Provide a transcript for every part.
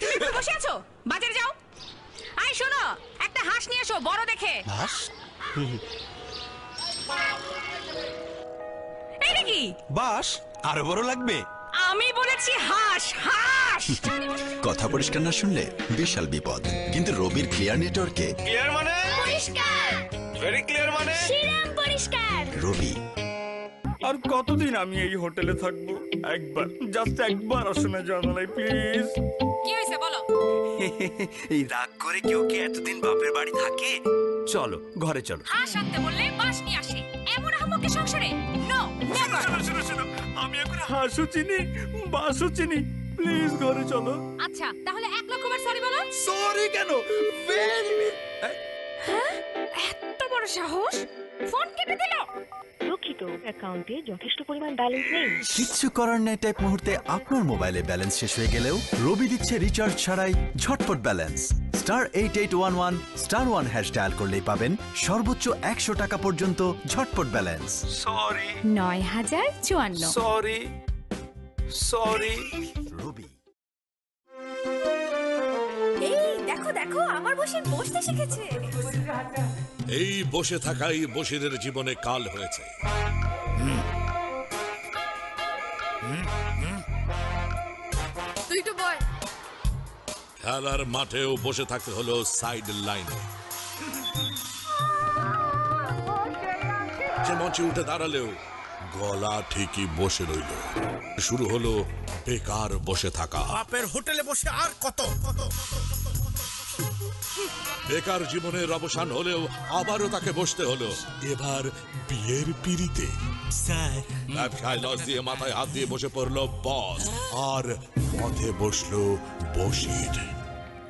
তুমি একটু বসে আছো? বাজারে যাও। আয় শোনো একটা হাঁস নিয়ে এসো বড় দেখে। হাস? এই নাকি বাস আরও বড় লাগবে। আমি বলেছি হাঁস হাঁস। কথা পরিষ্কার না শুনলে বিশাল বিপদ। কিন্তু রবির ক্লিয়ার নেটওয়ার্কে ক্লিয়ার মানে? পরিষ্কার। ভেরি ক্লিয়ার মানে? শ্রীরাম পরিষ্কার। রবি। আর কতদিন আমি এই হোটেলে থাকব? একবার জাস্ট একবার আসনে জানালাই প্লিজ এই রাগ করে কেউ কি এতদিন বাপের বাড়ি থাকে? চলো ঘরে চলো। হাঁস আনতে বললে বাস নিয়ে আসে। এমন আহমকে সংসারে? নো নেভার শোনো শোনো শোনো আমি এখন হাঁসও চিনি বাসও চিনি। প্লিজ ঘরে চলো। আচ্ছা তাহলে এক লক্ষ বার সরি বলো। সরি কেন? ভেরি এত বড় সাহস? ফোন কেটে দিল। অ্যাকাউন্টে যথেষ্ট পরিমাণ ব্যালেন্স নেই। কিচ্ছু করার নেই টাইপ মুহূর্তে আপনার মোবাইলে ব্যালেন্স শেষ হয়ে গেলেও রবি দিচ্ছে রিচার্জ ছাড়াই ঝটপট balance. Star eight eight one one star one hash dial করলেই পাবেন সর্বোচ্চ একশো টাকা পর্যন্ত ঝটপট ব্যালেন্স। সরি নয় হাজার চুয়ান্ন। Sorry sorry Robi. এই দেখো দেখো আমার বসে বসতে শিখেছে। এই বসে থাকাই বসিরের জীবনে কাল হয়েছে। তুই তো বয় খেলার মাঠেও বসে থাকতে হলো সাইড লাইনে যে মঞ্চে উঠে দাঁড়ালেও গলা ঠিকই বসে রইল। শুরু হলো বেকার বসে থাকা। বাপের হোটেলে বসে আর কত কত? বেকার জীবনের অবসান হলেও আবারও তাকে বসতে হলো। এবার বিয়ের পিড়িতে। স্যার। ব্যবসায় লস দিয়ে মাথায় হাত দিয়ে বসে পড়ল বস। আর পথে বসল বসির।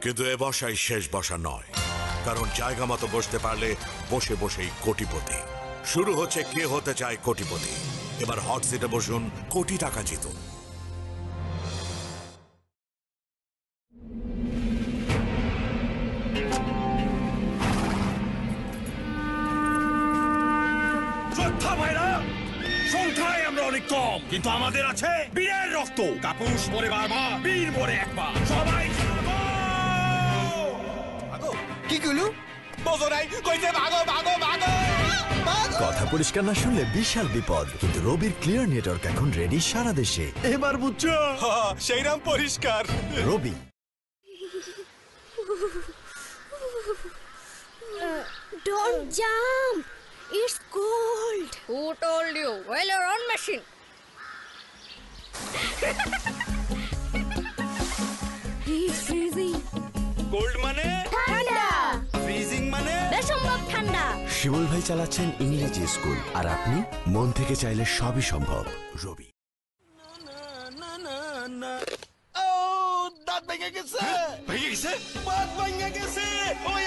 কিন্তু এ বসাই শেষ বসা নয়। কারণ জায়গা মতো বসতে পারলে বসে বসেই কোটিপতি। শুরু হচ্ছে কে হতে চায় কোটিপতি। এবার হট সিটে বসুন কোটি টাকা জিতুন। অনেক কম কিন্তু আমাদের আছে বীরের রক্ত। কাপুরুষ মরে বারবার বীর মরে একবার। সবাই! কি গুলু কথা পরিষ্কার না শুনলে বিশাল বিপদ কিন্তু রবির ক্লিয়ার নেটওয়ার্ক এখন রেডি সারা দেশে। এবার বুঝছ? সেইরাম পরিষ্কার। Robi. Don't jump it's cold who told you well your on machine it's freezing gold মানে? ঠান্ডা ফ্রিজিং মানে? বেসম্ভব ঠান্ডা শিমুল ভাই চালাচ্ছেন ইংরেজি স্কুল। আর আপনি মন থেকে চাইলে সবই সম্ভব। রবি। ও দাঁত ভেঙে গেছে। ভেঙে গেছে? বাত ভেঙে গেছে। ওই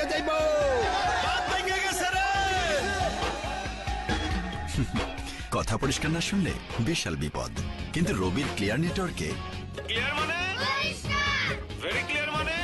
ভেঙে যাইবো কথা পরিষ্কার না শুনলে বিশাল বিপদ কিন্তু রবির ক্লিয়ার নেটওয়ার্কে ক্লিয়ার মানে ভেরি ক্লিয়ার মানে